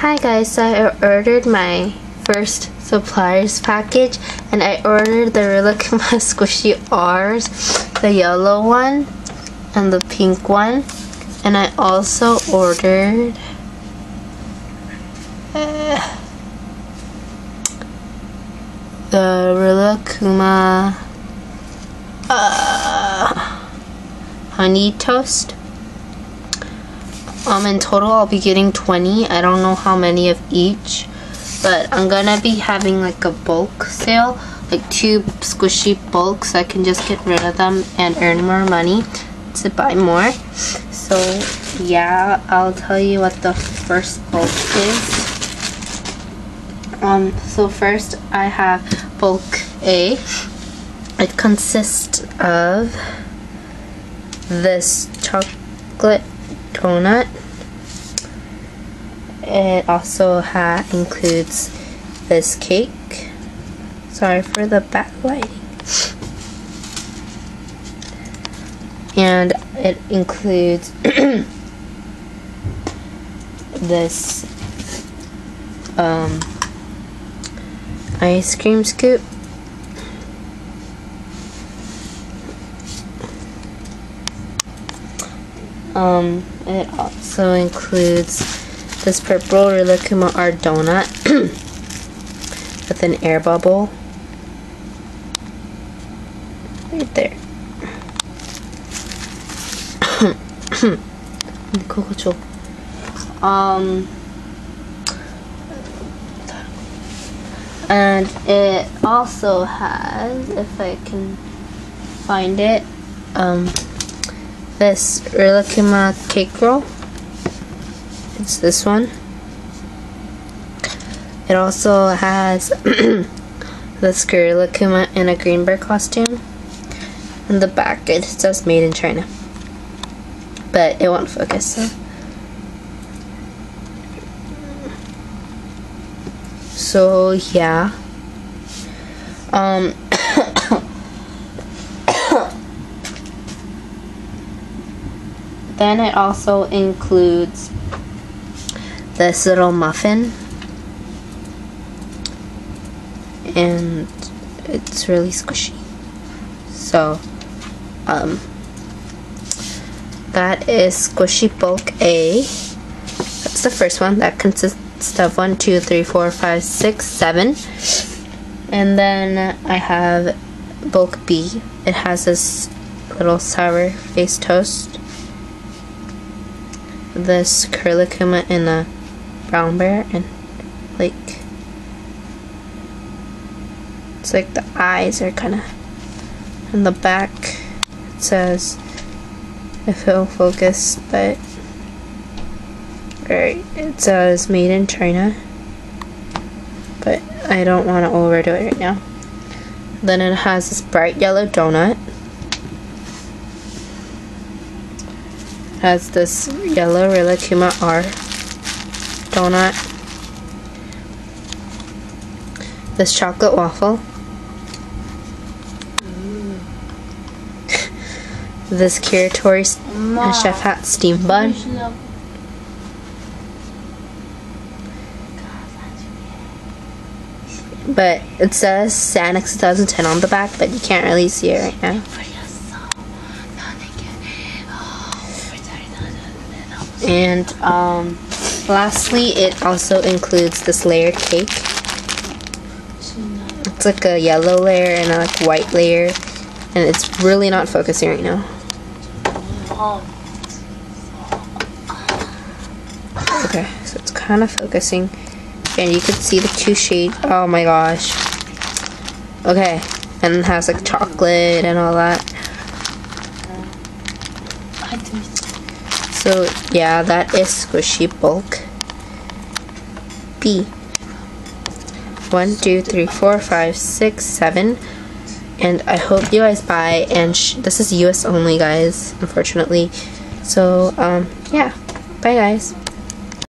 Hi guys, so I ordered my first suppliers package and I ordered the Rilakkuma Squishy R's, the yellow one and the pink one. And I also ordered uh, the Rilakkuma uh, honey toast. Um, in total, I'll be getting 20. I don't know how many of each, but I'm gonna be having like a bulk sale, like two squishy bulks. So I can just get rid of them and earn more money to buy more. So yeah, I'll tell you what the first bulk is. Um, so first I have bulk A. It consists of this chocolate donut. It also includes this cake. Sorry for the backlighting. And it includes this um, ice cream scoop Um, it also includes this purple Rilakkuma R donut with an air bubble right there. um, and it also has, if I can find it, um, this Rilakkuma cake roll. It's this one. It also has the this Rilakkuma in a green bear costume. In the back it says made in China. But it won't focus so. So yeah. Um Then it also includes this little muffin. And it's really squishy. So, um, that is Squishy Bulk A. That's the first one. That consists of one, two, three, four, five, six, seven. And then I have Bulk B. It has this little sour face toast this Rilakkuma in a brown bear and like it's like the eyes are kind of in the back it says if it'll focus but alright it says made in China but I don't want to overdo it right now. Then it has this bright yellow donut. Has this yellow Rilakkuma R donut. This chocolate waffle. Mm. this Kiiroitori and Chef Hat steam bun. But it says San-X 2010 on the back, but you can't really see it right now. And um, lastly, it also includes this layered cake. It's like a yellow layer and a like white layer, and it's really not focusing right now. Okay, so it's kind of focusing, and you can see the two shades. Oh my gosh. Okay, and it has like chocolate and all that. So yeah, that is squishy bulk. B. One, two, three, four, five, six, seven. And I hope you guys buy. And this is US only, guys, unfortunately. So, um, yeah. Bye, guys.